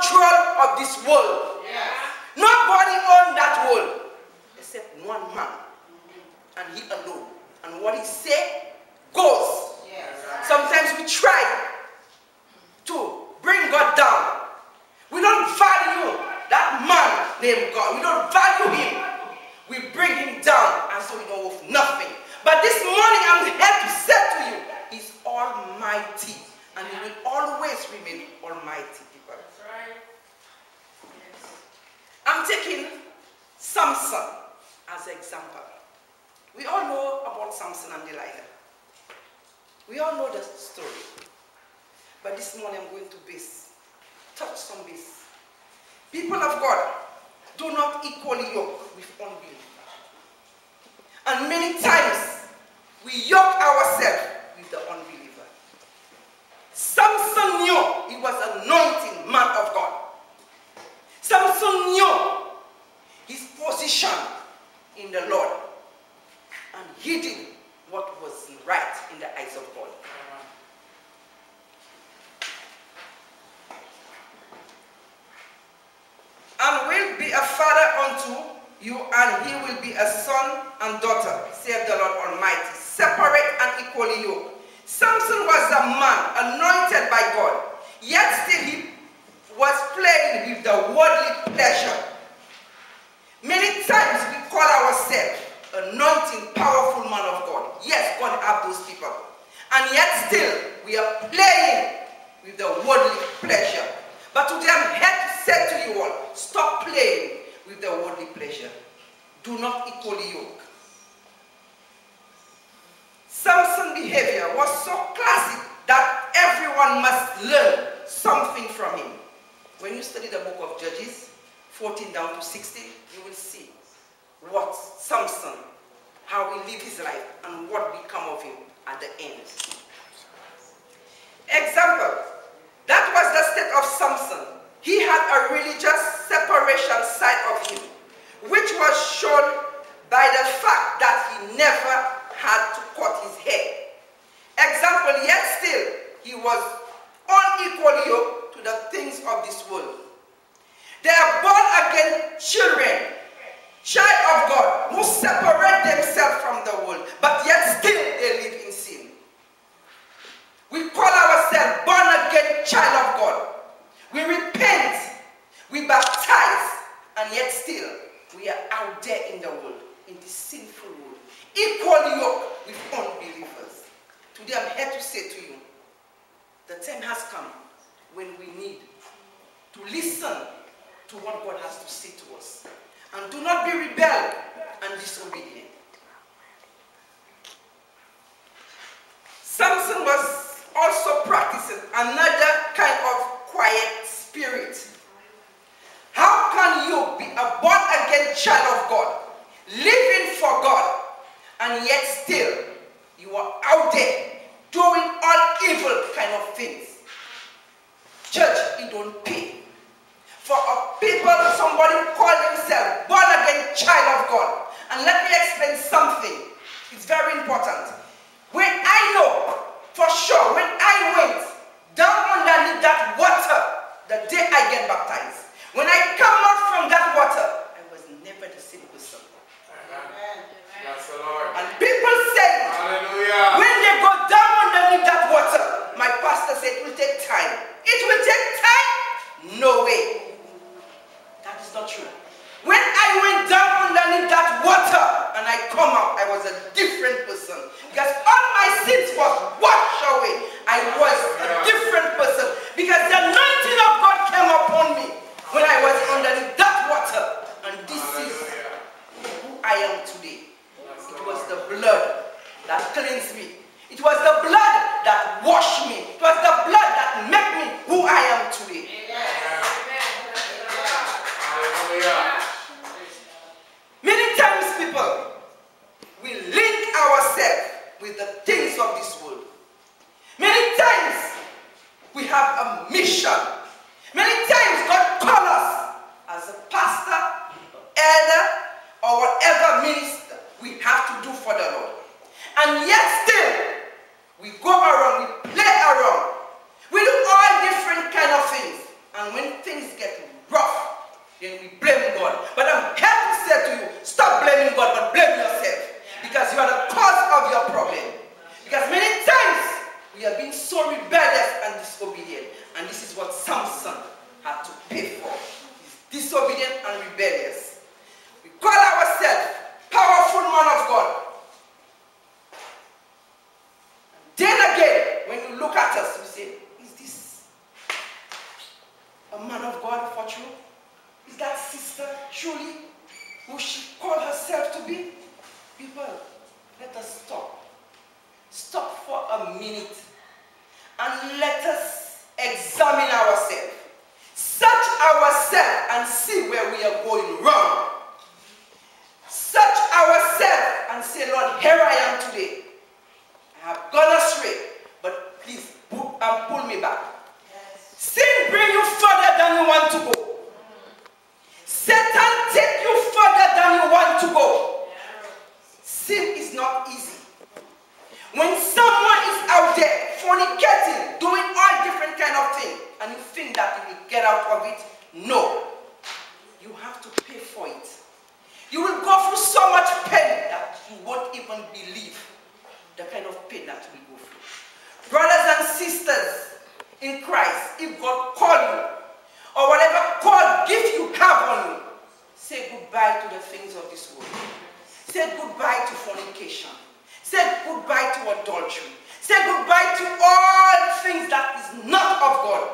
control of this world. Nobody owned that world except one man, and he alone. And what he said goes. Sometimes we try to bring God down. We don't value that man named God. We don't value him. We bring him down, and so we know of nothing. But this morning, I'm here to say to you, He's Almighty, and He will always remain Almighty, people. I'm taking Samson as an example. We all know about Samson and Delilah. We all know the story. But this morning I'm going to base, touch some base. People of God, do not equally yoke with unbelief. And many times we yoke ourselves with the unbeliever. Samson knew he was anointing man of God. Samson knew his position in the Lord. And he did what was right in the eyes of God. And will be a father unto you, and he will be a son and daughter, saith the Lord Almighty, separate and equally yoked. Samson was a man anointed yet still he was playing with the worldly pleasure. Many times we call ourselves anointing, powerful man of God. Yes, God have those people. And yet still we are playing with the worldly pleasure. But today I'm here to say to you all, stop playing with the worldly pleasure. Do not equally yoke. Samson's behavior was so classic that everyone must learn something from him. When you study the book of Judges, 14 down to 16, you will see what Samson, how he lived his life, and what become of him at the end. Example, that was the state of Samson. He had a religious separation side of him, which was shown by the fact that he never had to cut his hair. Example, yet still, he was unequally yoked to the things of this world. They are born again children, child of God, who separate themselves from the world, but yet still they live in sin. We call ourselves born again child of God. We repent, we baptize, and yet still we are out there in the world, in this sinful world, equally yoked with unbelievers. Today I'm here to say to you, the time has come when we need to listen to what God has to say to us. And do not be rebel and disobedient. Samson was also practicing another kind of quiet spirit. How can you be a born again child of God, living for God, and yet still you are out there doing all evil kind of things? Church, it don't pay. For a people, somebody call himself born again child of God. And let me explain something. It's very important. When I know for sure, when I went down underneath that water the day I get baptized, when I come out from that water, I was never the same person. Amen. That's the Lord. And people say, Hallelujah. when they go down underneath that water, my pastor said it will take time. It will take time? No way. That is not true. When I went down underneath that water and I come out, I was a different person. Because all my sins was washed away. I was a different person. Because the anointing of God came upon me when I was underneath that water. And this is Hallelujah. who I am today. It was the blood cleansed me. It was the blood that washed me. It was the blood that made me who I am today. Hallelujah. Many times, people, we link ourselves with the things of this world. Many times, we have a mission. Many times, God calls us as a pastor, elder, or whatever minister we have to do for the Lord. And yet, still, we go around, we play around, we do all different kind of things. And when things then we blame God. But I'm here to say to you, stop blaming God, but blame yourself. Because you are the cause of your problem. Because many times we have been so rebellious and disobedient. And this is what Samson had to pay for. He's disobedient and rebellious. We call ourselves powerful man of God. Then again, when you look at us, you say, is this a man of God for true? Is that sister truly who she called herself to be? People, let us stop. Stop for a minute and let us examine ourselves. Search ourselves and see where we are going wrong. Search ourselves and say, Lord, here am today. I have gone astray, but please pull, um, pull me back. Yes. Sin bring you further than you want to go. Satan take you further than you want to go. Sin is not easy. When someone is out there fornicating, doing all different kind of things, and you think that you will get out of it, no. You have to pay for it. You will go through so much pain that you won't even believe the kind of pain that we go through. Brothers and sisters in Christ, if God call you, or whatever call, gift you have on you, say goodbye to the things of this world. Say goodbye to fornication. Say goodbye to adultery. Say goodbye to all things that is not of God.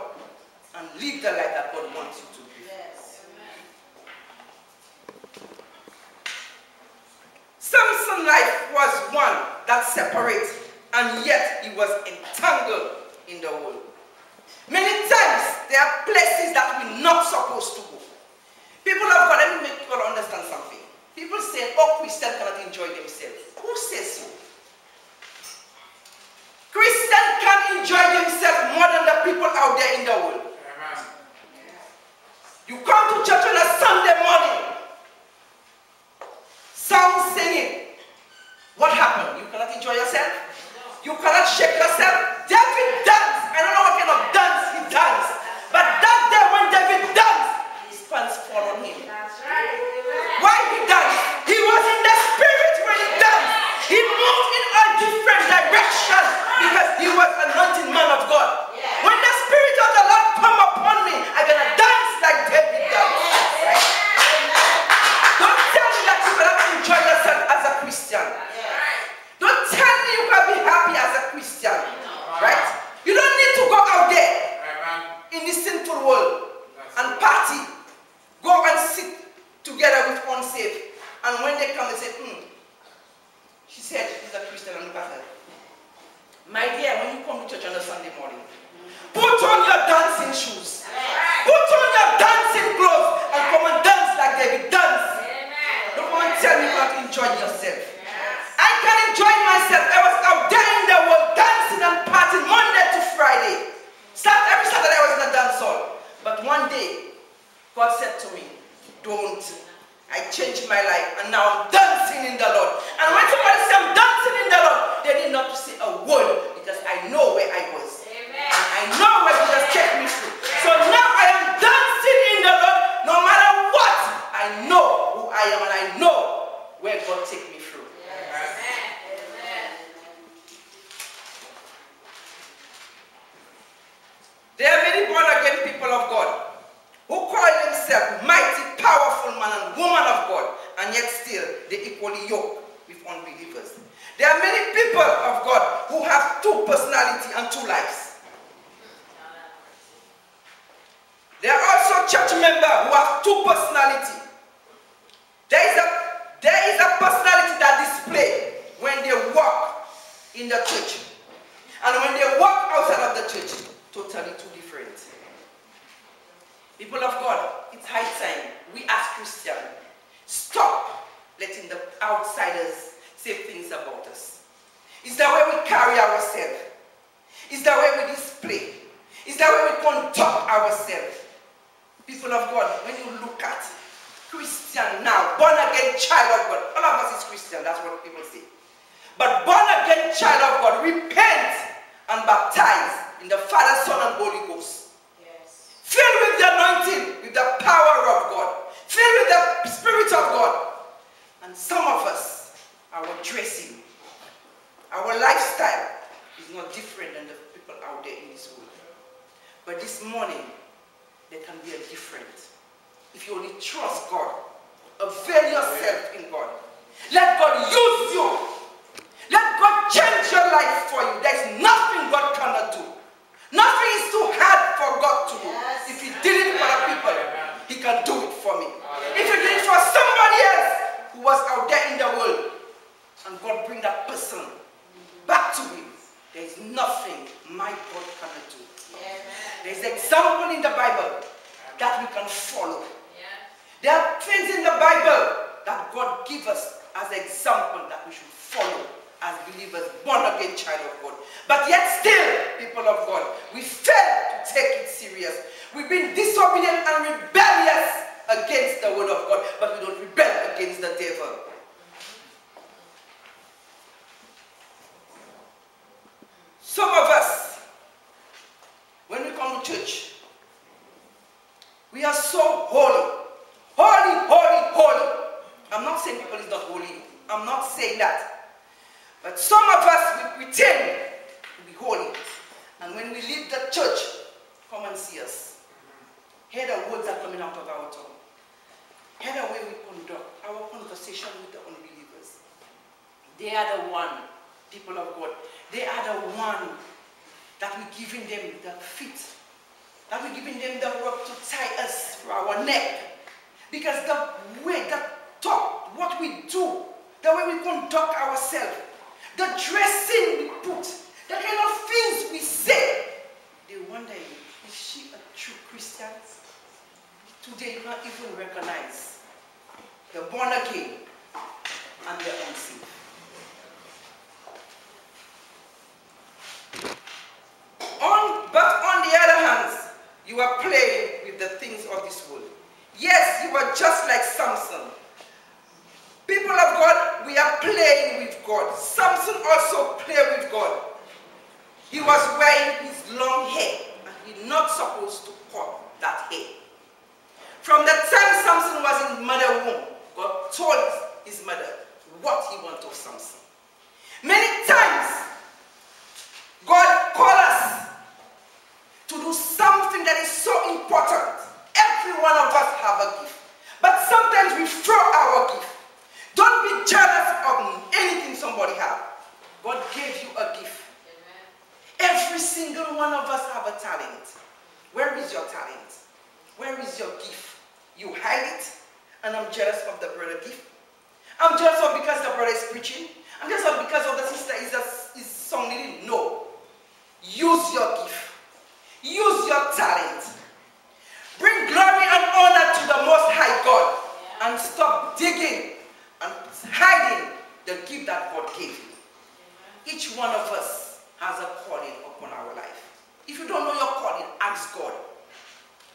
And live the life that God wants you to live. Yes. Samson's life was one that separates, and yet he was entangled in the world. Many times there are places that we're not supposed to go. People of God, let me make people understand something. People say, oh, Christians cannot enjoy themselves. Who says so? Christians can enjoy themselves more than the people out there in the world. Amen. You come to church on a Sunday morning, song singing. What happened? You cannot enjoy yourself? You cannot shake yourself? David danced. I don't know what kind of dance he danced. But that day when David danced, his pants fall on him. Why he danced? He was in the spirit when he danced. He moved in a different direction because he was anointed man of God. When the spirit of the Lord come upon me, I'm gonna dance like David danced. Don't tell me that you cannot enjoy yourself as a Christian. Don't tell me you can be happy as a Christian. Right? You don't need to go out there in this sinful world and party. Go and sit together with unsaved. And they come, they say, hmm. She said she's a Christian and look at her. My dear, when you come to church on a Sunday morning, put on your dancing shoes. Put on your dancing clothes and come and dance like David dance. Don't and tell me have to enjoy yourself. I can enjoy myself. I was out there in the world dancing and partying Monday to Friday. Every Saturday I was in a dance hall. But one day, God said to me, don't. I changed my life and now I'm dancing in the Lord. And when somebody says I'm dancing in the Lord, they need not to say a word because I know where I was. Amen. And I know where Jesus took me through. So now I am dancing in the Lord no matter what. I know who I am and I know where God take me through. Yes. Amen. There are many born again people of God who call themselves mighty, powerful man and woman of God, and yet still they equally yoke with unbelievers. There are many people of God who have two personality and two lives. There are also church members who have two personality. There is a there is a personality that display when they walk in the church, and when they walk outside of the church, totally two different. People of God, it's high time we as Christians stop letting the outsiders say things about us. It's the way we carry ourselves. It's the way we display. It's the way we conduct ourselves. People of God, when you look at Christian now, born again child of God, all of us is Christian, that's what people say. But born again child of God, repent and baptize in the Father, Son, and Holy Ghost filled with the anointing, with the power of God, filled with the Spirit of God. And some of us, our dressing, our lifestyle is not different than the people out there in this world. But this morning, there can be a difference. If you only trust God, avail yourself in God. Let God use you. Let God change your life for you. There's nothing God cannot do. Nothing is too hard for God to do. Yes. If He did it for the people, He can do it for me. If He did it for somebody else who was out there in the world, and God bring that person back to Him, there is nothing my God cannot do. There's an example in the Bible that we can follow. There are things in the Bible that God gives us as example that we should follow as believers, born again child of God. But yet still, people of God, we fail to take it serious. We've been disobedient and rebellious against the word of God, but we don't rebel against the devil. Some of us, when we come to church, we are so holy. Holy, holy, holy. I'm not saying people is not holy. I'm not saying that. But some of us, we pretend to be holy. And when we leave the church, come and see us. Hear the words that are coming out of our tongue. Hear the way we conduct our conversation with the unbelievers. They are the one, people of God. They are the one that we're giving them the feet. That we're giving them the rope to tie us to our neck. Because the way, the talk, what we do, the way we conduct ourselves, the dressing we put, the kind of things we say, they wonder, is she a true Christian? Today you can't even recognize the born again and the unsaved. On, but on the other hand, you are playing with the things of this world. Yes, you are just like Samson. People of God, we are playing with God. Samson also played with God. He was wearing his long hair, and he's not supposed to cut that hair. From the time Samson was in mother womb, God told his mother what he wanted of Samson. Many times, God called us to do something that is so important. Every one of us have a gift. But sometimes we throw our gift. Don't be jealous of anything somebody has. God gave you a gift. Every single one of us have a talent. Where is your talent? Where is your gift? You hide it, and I'm jealous of the brother gift. I'm jealous of because the brother is preaching. I'm jealous of because of the sister is, a, is song leading. No. Use your gift. Use your talent. Bring glory and honor to the Most High God. And stop digging and hiding the gift that God gave you. Each one of us has a calling upon our life. If you don't know your calling, ask God.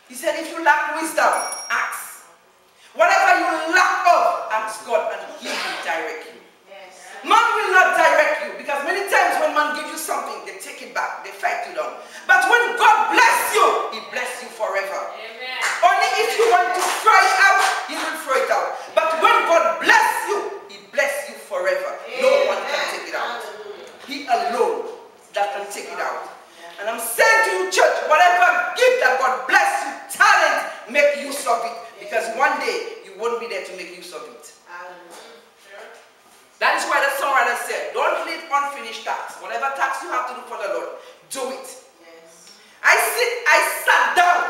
He said, if you lack wisdom, ask. Whatever you lack of, ask God and He will direct you. Man will not direct you because many times when man gives you something, they take it back, they fight you down. But when God bless you, He bless you forever. Only if you want to throw it out, He will throw it out. But when God bless you, He bless you forever. No one can take it out. He alone that can take it out. And I'm saying to you, church, whatever gift that God bless you, talent, make use of it. Because one day you won't be there to make use of it. That is why the songwriter said, don't leave unfinished tasks. Whatever task you have to do for the Lord, do it. I sit, I sat down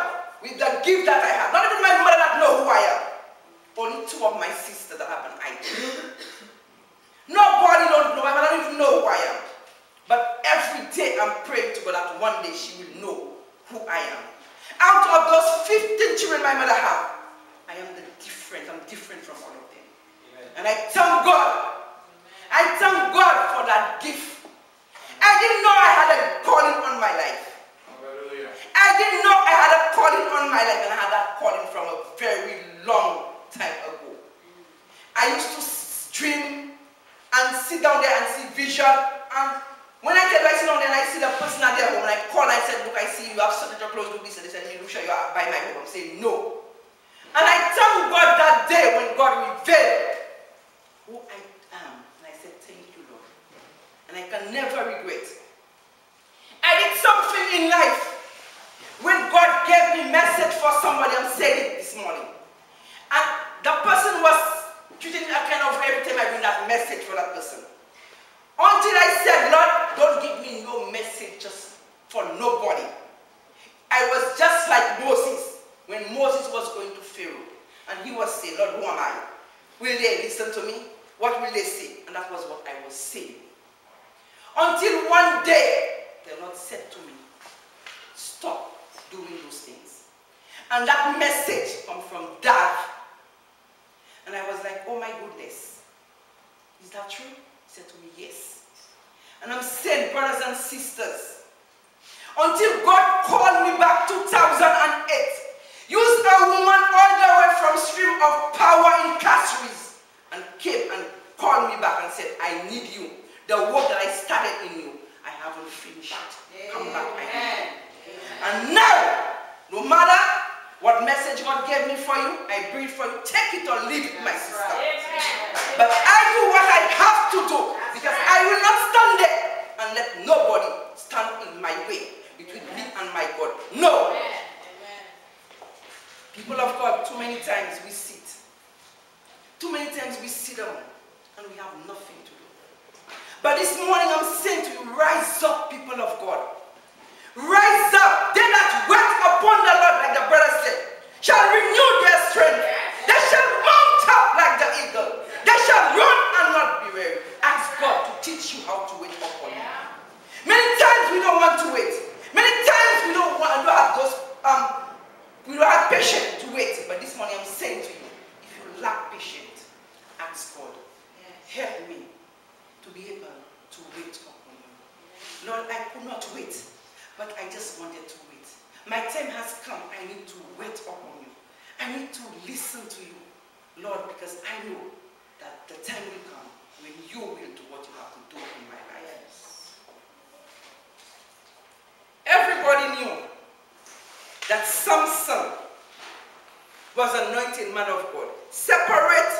with the gift that I have. Not even my mother that know who I am. Only two of my sisters that have an idea. Nobody don't know. I don't even know who I am. But every day I'm praying to God that one day she will know who I am. Out of those 15 children my mother have, I am the different. I'm different from all of them. And I thank God. I thank God for that gift. I didn't know I had a calling on my life. Hallelujah. I didn't know I had a calling on my life, and I had that calling from a very long time ago. I used to stream and sit down there and see vision. And when I tell you I sit down there and I see the person at their home, and I call and I said, Look, I see you have such a close to this. And they said, Look, you are by my home. I'm saying, No. And I thank God that day when God revealed who I am. And I said, Thank you, Lord. And I can never regret. I did something in life When God gave me message for somebody, I'm saying it this morning. And the person was treating me a kind of every time I bring that message for that person. Until I said, Lord, give me no message just for nobody. I was just like Moses when Moses was going to Pharaoh. And he was saying, Lord, who am I? Will they listen to me? What will they say? And that was what I was saying. Until one day, the Lord said to me, stop doing those things. And that message come from dad. And I was like, oh my goodness. Is that true? He said to me, yes. And I'm saying, brothers and sisters, until God called me back 2008, used a woman all the way from stream of power in Castries and came and called me back and said, I need you. The work that I started in you, I haven't finished. Come back, I need you. And now, no matter what message God gave me for you, I breathe for you. Take it or leave it, my sister. But I do what I have to do because I will not stand there and let nobody stand in my way between me and my God. No. People of God, too many times we sit. Too many times we sit down and we have nothing to do. But this morning I'm saying to you, rise up, people of God. Rise up. They that wait upon the Lord, like the brother said, shall renew their strength. They shall mount up like the eagle. They shall run and not be weary. Ask God to teach you how to wait upon Him. Many times we don't want to wait. Many times we don't want to have those um we don't have patience to wait. But this morning I'm saying to you, if you lack patience, ask God, help me to be able to wait upon you. Lord, I could not wait, but I just wanted to wait. My time has come. I need to wait upon you. I need to listen to you, Lord, because I know that the time will come when you will do what you have to do in my life. Everybody knew that Samson was anointed man of God, separate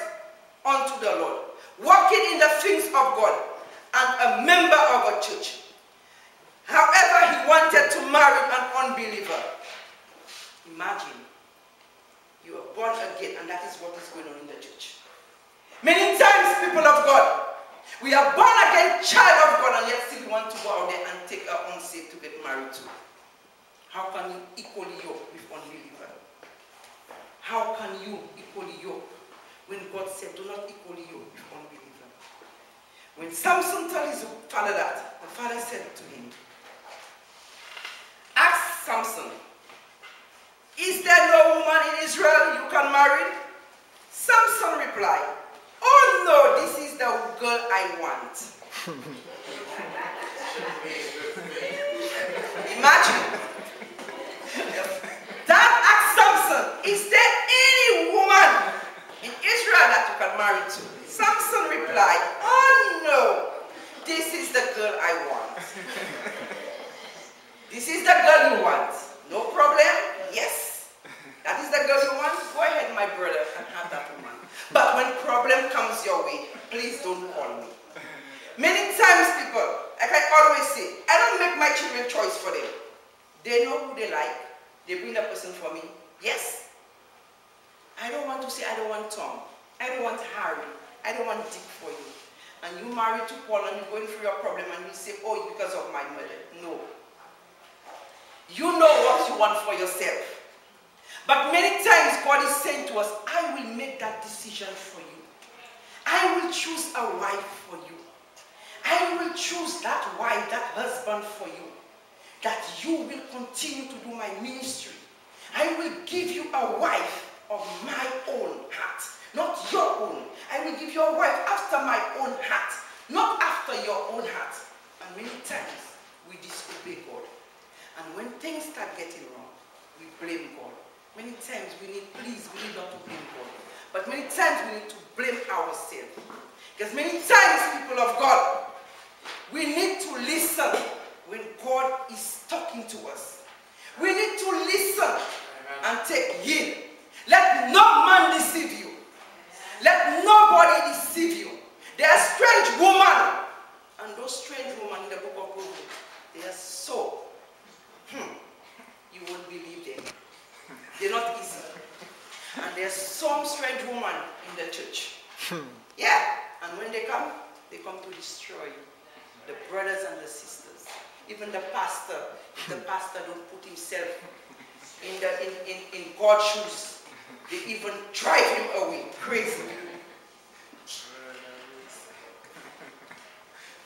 unto the Lord, walking in the things of God, and a member of a church. However, he wanted to marry an unbeliever. Imagine, you are born again, and that is what is going on in the church. Many times, people of God, we are born again, child of God, and yet still want to go out there and take our own seat to get married to. How can you equally yoke with unbeliever? How can you equally yoke when God said, do not equally yoke with unbeliever? When Samson told his father that, the father said to him, Ask Samson, is there no woman in Israel you can marry? Samson replied, Oh no, this is the girl I want. Imagine. That asked Samson, is there any woman in Israel that you can marry to? Samson replied, Oh this is the girl I want. This is the girl you want. No problem? Yes. That is the girl you want? Go ahead, my brother, and have that woman. But when problem comes your way, please don't call me. Many times people, like I always say, I don't make my children choice for them. They know who they like. They bring the person for me. Yes. I don't want to say I don't want Tom. I don't want Harry. I don't want Dick for you. And you married to Paul and you're going through your problem and you say, oh, it's because of my mother. No. You know what you want for yourself. But many times God is saying to us, I will make that decision for you. I will choose a wife for you. I will choose that wife, that husband for you. That you will continue to do my ministry. I will give you a wife of my own heart, not your own. I will give your wife after my own heart, not after your own heart. And many times we disobey God. And when things start getting wrong, we blame God. Many times we need, please, we need not to blame God. But many times we need to blame ourselves. Because many times, people of God, we need to listen when God is talking to us. We need to listen and take heed. Let no man deceive you. Let nobody deceive you. They are strange women. And those strange women in the book of Proverbs, they are so. Hmm. you won't believe them. They're not easy. And there's some strange woman in the church. Yeah. And when they come, they come to destroy you. The brothers and the sisters. Even the pastor, if the pastor don't put himself in, the, in, in, in God's shoes, they even drive him away. Crazy.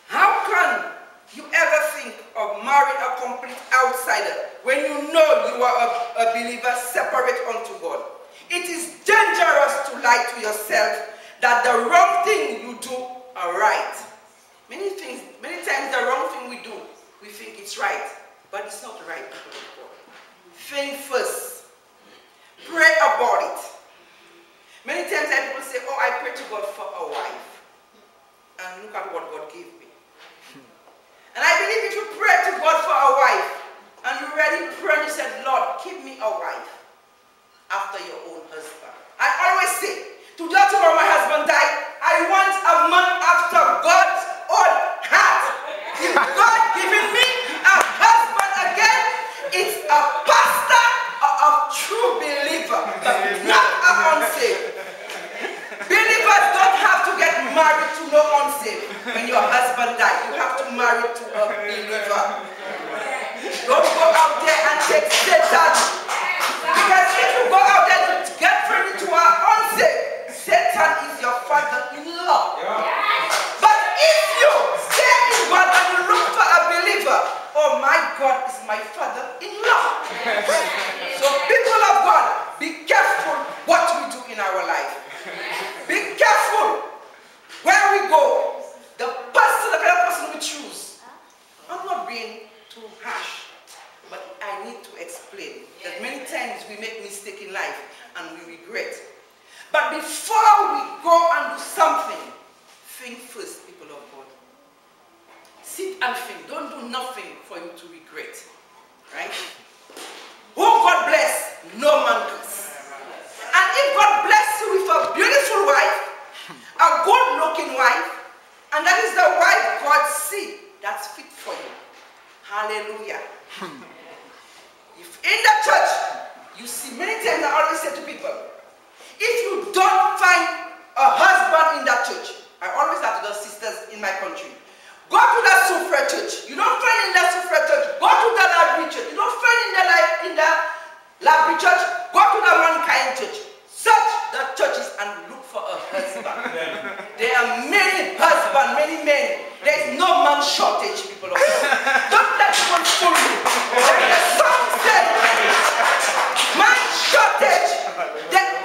How can you ever think of marrying a complete outsider when you know you are a, a believer separate unto God? It is dangerous to lie to yourself that the wrong thing you do are right. Many things, many times the wrong thing we do, we think it's right, but it's not right. Think first. Pray about it. Many times I people say, oh, I pray to God for a wife. And look at what God gave me. And I believe if you pray to God for a wife, and you pray and you said, Lord, give me a wife after your own husband. I always say, to that tomorrow my husband died, I want a man after God's own heart. If God given me a husband again, it's a pastor a, a true believer, not a unsaved. Believers don't have to get married to no unsaved. When your husband dies, you have to marry to a believer. Don't go out there and take Satan. Because if you go out there to get married to an unsaved, Satan is your father-in-law. But if you stay in God and you look for a believer, oh my God is my So people of God, be careful what we do in our life. Be careful where we go. The person, the kind of person we choose. I'm not being too harsh, but I need to explain that many times we make mistake in life and we regret. But before we go and do something, think first, people of God. Sit and think. Don't do nothing for you to regret. Right? Who God bless, no man curse. And if God bless you with a beautiful wife, a good looking wife, and that is the wife God see that's fit for you. Hallelujah. Hmm. if in the church, you see many times I always say to people, if you don't find a husband in that church, I always have to the sisters in my country, go to that Soufrière church. You don't find in that Soufrière church, go to the Laborie church. You don't find in the, in the church, go to the kind church that churches and look for a husband. there are many husbands, many men. There is no man shortage, people of God. Don't let people fool you. There is song said, man shortage. There